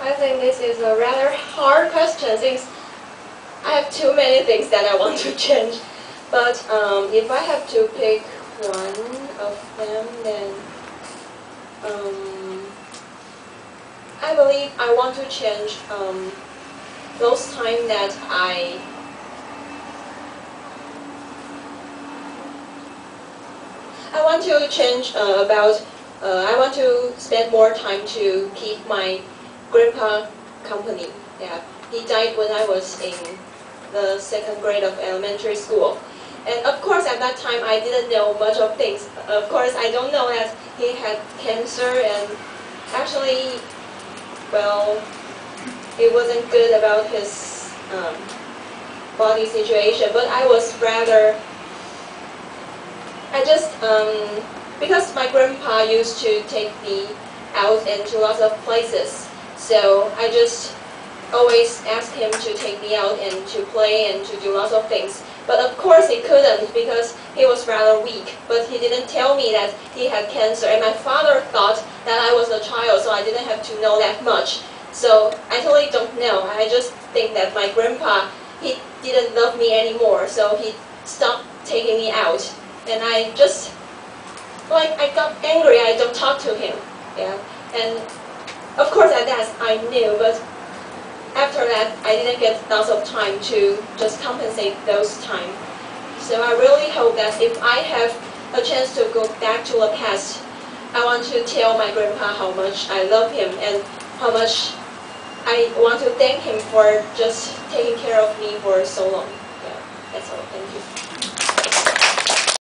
I think this is a rather hard question since I have too many things that I want to change. But um, if I have to pick one of them, then um, I believe I want to change um, those time that I I want to change uh, about uh, I want to spend more time to keep my grandpa company. Yeah, he died when I was in the second grade of elementary school. And of course, at that time, I didn't know much of things. Of course, I don't know that he had cancer and actually, well, it wasn't good about his um, body situation. But I was rather, I just, um, because my grandpa used to take me out into lots of places. So I just always asked him to take me out and to play and to do lots of things. But of course he couldn't because he was rather weak. But he didn't tell me that he had cancer. And my father thought that I was a child, so I didn't have to know that much. So I totally don't know. I just think that my grandpa, he didn't love me anymore. So he stopped taking me out. And I just, like, I got angry. I don't talk to him. Yeah. And of course at that I knew, but after that, I didn't get lots of time to just compensate those time. So I really hope that if I have a chance to go back to the past, I want to tell my grandpa how much I love him and how much I want to thank him for just taking care of me for so long. Yeah, that's all. Thank you.